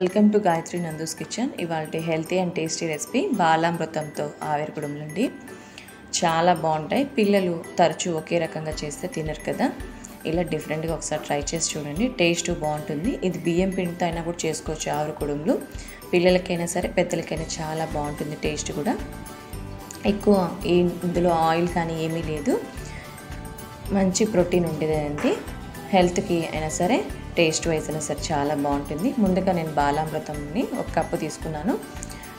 Welcome to Gayatri Nandu's kitchen. ఇవాళ healthy and tasty recipe బాలామృతంతో ఆవిరికుడుములండి చాలా బాగుంటాయి. పిల్లలు తరచూ ఒకే రకంగా చేస్తే తినరు కదా. ఇలా డిఫరెంట్గా ఒకసారి ట్రై చేసి చూడండి. టేస్ట్ బాగుంటుంది. ఇది బియ్యం పిండితో అయినా కూడా చేసుకోవచ్చు ఆవిరికుడుములు పిల్లలకైనా సరే పెద్దలకైనా చాలా బాగుంటుంది టేస్ట్ కూడా. ఎక్కువ ఏ ఇందులో ఆయిల్ కానీ ఏమీ లేదు. మంచి ప్రోటీన్ ఉండేదండి హెల్త్కి అయినా సరే టేస్ట్ వైజ్ అయినా సరే చాలా బాగుంటుంది. ముందుగా నేను బాలామృతంని ఒక కప్పు తీసుకున్నాను.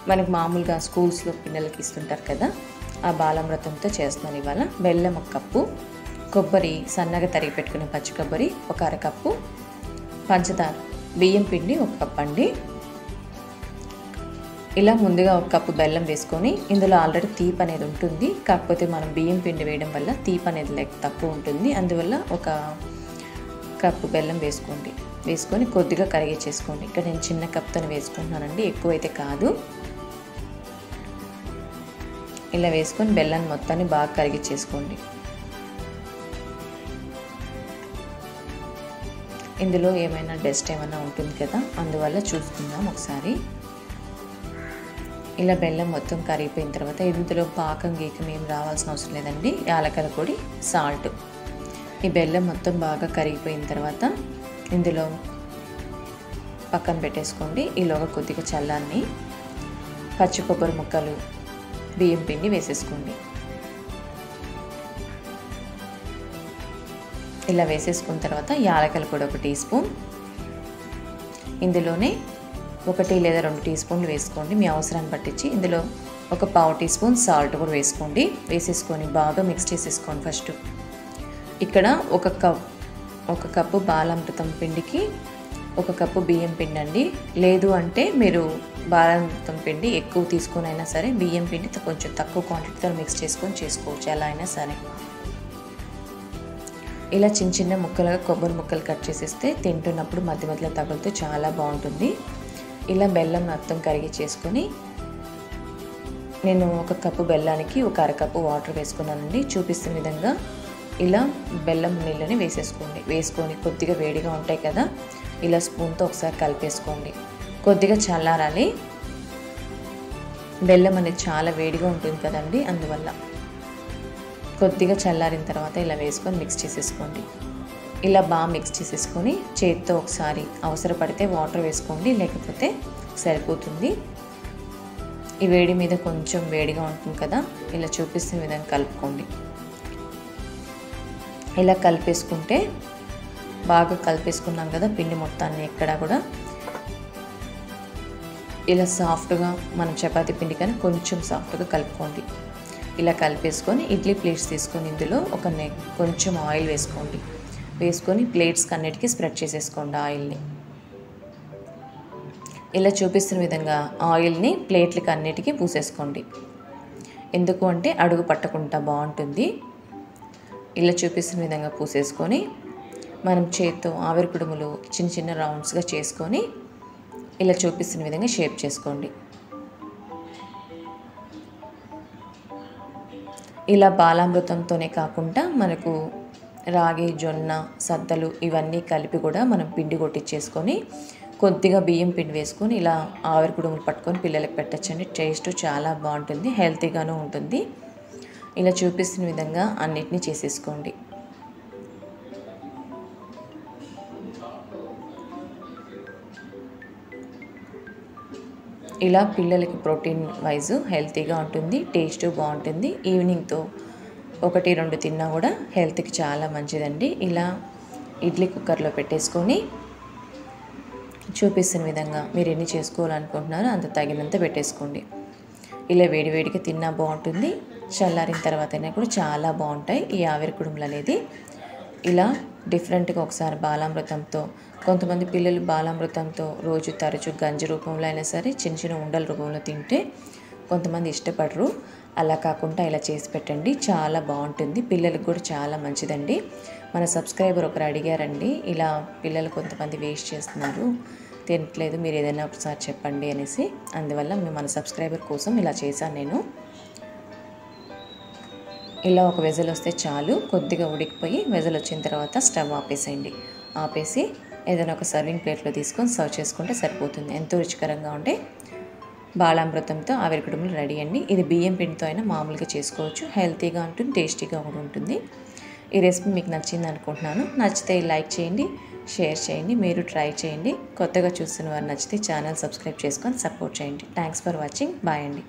మనకు మామూలుగా స్కూల్స్లో పిల్లలకి ఇస్తుంటారు కదా ఆ బాలామృతంతో చేస్తున్నాను ఇవాళ. బెల్లం ఒక కప్పు కొబ్బరి సన్నగా తరిగి పెట్టుకున్న పచ్చి కొబ్బరి ఒక అరకప్పు పంచదార బియ్యం పిండి ఒక కప్ అండి. ఇలా ముందుగా ఒక కప్పు బెల్లం వేసుకొని ఇందులో ఆల్రెడీ తీపి అనేది ఉంటుంది. కాకపోతే మనం బియ్యం పిండి వేయడం వల్ల తీపి అనేది లెక్క తక్కువ ఉంటుంది. అందువల్ల ఒక కప్పు బెల్లం వేసుకోండి. వేసుకొని కొద్దిగా కరిగించేసుకోండి ఇక్కడ నేను చిన్న కప్తో వేసుకుంటున్నానండి. ఎక్కువైతే కాదు. ఇలా వేసుకొని బెల్లాన్ని మొత్తాన్ని బాగా కరిగించేసుకోండి ఇందులో ఏమైనా డస్ట్ ఏమైనా ఉంటుంది కదా అందువల్ల చూసుకుందాం ఒకసారి. ఇలా బెల్లం మొత్తం కరిగిపోయిన తర్వాత ఇందులో పాకం గీకం ఏం రావాల్సిన అవసరం లేదండి. యాలకల పొడి సాల్ట్. ఈ బెల్లం మొత్తం బాగా కరిగిపోయిన తర్వాత ఇందులో పక్కన పెట్టేసుకోండి. ఈలోగా కొద్దిగా చల్లాన్ని పచ్చి కొబ్బరి ముక్కలు బియ్యం పిండి వేసేసుకోండి. ఇలా వేసేసుకున్న తర్వాత యాలకల పొడి ఒక టీ స్పూన్ ఇందులోనే ఒకటి లేదా రెండు టీ స్పూన్లు వేసుకోండి. మీ అవసరాన్ని పట్టించి ఇందులో ఒక పావు టీ స్పూన్ సాల్ట్ కూడా వేసుకోండి. వేసేసుకొని బాగా మిక్స్ చేసేసుకోండి ఫస్ట్. ఇక్కడ ఒక కప్ ఒక కప్పు బాలామృతం పిండికి ఒక కప్పు బియ్యం పిండి అండి లేదు అంటే మీరు బాలామృతం పిండి ఎక్కువ తీసుకొని అయినా సరే బియ్యం పిండితో కొంచెం తక్కువ క్వాంటిటీతో మిక్స్ చేసుకొని చేసుకోవచ్చు ఎలా అయినా సరే. ఇలా చిన్న చిన్న ముక్కలుగా కొబ్బరి ముక్కలు కట్ చేసేస్తే తింటున్నప్పుడు మధ్య మధ్యలో తగులుతూ చాలా బాగుంటుంది. ఇలా బెల్లం మొత్తం కరిగి చేసుకొని నేను ఒక కప్పు బెల్లానికి ఒక అరకప్పు వాటర్ వేసుకున్నానండి. చూపిస్తున్న విధంగా ఇలా బెల్లం నీళ్ళని వేసేసుకోండి. వేసుకొని కొద్దిగా వేడిగా ఉంటాయి కదా ఇలా స్పూన్తో ఒకసారి కలిపేసుకోండి. కొద్దిగా చల్లారాలి. బెల్లం అనేది చాలా వేడిగా ఉంటుంది కదండి అందువల్ల. కొద్దిగా చల్లారిన తర్వాత ఇలా వేసుకొని మిక్స్ చేసేసుకోండి. ఇలా బాగా మిక్స్ చేసేసుకొని చేతితో ఒకసారి అవసరపడితే వాటర్ వేసుకోండి లేకపోతే సరిపోతుంది. ఈ వేడి మీద కొంచెం వేడిగా ఉంటుంది కదా ఇలా చూపిస్తున్న విధంగా కలుపుకోండి. ఇలా కలిపేసుకుంటే బాగా కలిపేసుకున్నాం కదా పిండి మొత్తాన్ని ఎక్కడా కూడా. ఇలా సాఫ్ట్గా మనం చపాతీ పిండి కానీ కొంచెం సాఫ్ట్గా కలుపుకోండి. ఇలా కలిపేసుకొని ఇడ్లీ ప్లేట్స్ తీసుకొని ఇందులో ఒక నె కొంచెం ఆయిల్ వేసుకోండి. వేసుకొని ప్లేట్స్కి అన్నిటికీ స్ప్రెడ్ చేసేసుకోండి ఆయిల్ని. ఇలా చూపిస్తున్న విధంగా ఆయిల్ని ప్లేట్లకి అన్నిటికీ పూసేసుకోండి. ఎందుకు అంటే అడుగు పట్టకుండా బాగుంటుంది. ఇలా చూపిస్తున్న విధంగా పూసేసుకొని మనం చేత్తో ఆవిరి కుడుములు చిన్న చిన్న రౌండ్స్గా చేసుకొని ఇలా చూపిస్తున్న విధంగా షేప్ చేసుకోండి. ఇలా బాలామృతంతోనే కాకుండా మనకు రాగి జొన్న సద్దలు ఇవన్నీ కలిపి కూడా మనం పిండి కొట్టించేసుకొని కొద్దిగా బియ్యం పిండి వేసుకొని ఇలా ఆవిరి కుడుములు పట్టుకొని పిల్లలకి పెట్టచ్చండి. టేస్ట్ చాలా బాగుంటుంది హెల్తీగాను ఉంటుంది. ఇలా చూపిస్తున్న విధంగా అన్నిటినీ చేసేసుకోండి. ఇలా పిల్లలకి ప్రోటీన్ వైజ్ హెల్తీగా ఉంటుంది టేస్ట్ బాగుంటుంది. ఈవినింగ్తో ఒకటి రెండు తిన్నా కూడా హెల్త్కి చాలా మంచిదండి. ఇలా ఇడ్లీ కుక్కర్లో పెట్టేసుకొని చూపిస్తున్న విధంగా మీరు ఎన్ని చేసుకోవాలనుకుంటున్నారో అంత తగినంత పెట్టేసుకోండి. ఇలా వేడివేడిగా తిన్నా బాగుంటుంది. చల్లారిన తర్వాత అయినా కూడా చాలా బాగుంటాయి. ఈ ఆవిరి కుడుములు అనేది ఇలా డిఫరెంట్గా ఒకసారి బాలామృతంతో కొంతమంది పిల్లలు బాలామృతంతో రోజు తరచు గంజి రూపంలో అయినా సరే చిన్న చిన్న ఉండల రూపంలో తింటే కొంతమంది ఇష్టపడరు. అలా కాకుండా ఇలా చేసి పెట్టండి. చాలా బాగుంటుంది. పిల్లలకు కూడా చాలా మంచిదండి. మన సబ్స్క్రైబర్ ఒకరు అడిగారండి ఇలా పిల్లలు కొంతమంది వేస్ట్ చేస్తున్నారు తినట్లేదు మీరు ఏదైనా ఒకసారి చెప్పండి అనేసి. అందువల్ల మేము మన సబ్స్క్రైబర్ కోసం ఇలా చేశాను నేను. ఇలా ఒక వెజల్ వస్తే చాలు కొద్దిగా ఉడికిపోయి వెజల్ వచ్చిన తర్వాత స్టవ్ ఆపేసేయండి. ఆపేసి ఏదైనా ఒక సర్వింగ్ ప్లేట్లో తీసుకొని సర్వ్ చేసుకుంటే సరిపోతుంది. ఎంతో రుచికరంగా ఉంటే బాలామృతంతో ఆవిరి కుటుంబం రెడీ అండి. ఇది బియ్యం పిండితో అయినా మామూలుగా చేసుకోవచ్చు. హెల్తీగా ఉంటుంది టేస్టీగా కూడా ఉంటుంది. ఈ రెసిపీ మీకు నచ్చింది అనుకుంటున్నాను. నచ్చితే లైక్ చేయండి షేర్ చేయండి మీరు ట్రై చేయండి. కొత్తగా చూస్తున్న వారు నచ్చితే ఛానల్ సబ్స్క్రైబ్ చేసుకొని సపోర్ట్ చేయండి. Thanks for watching. బాయ్ అండి.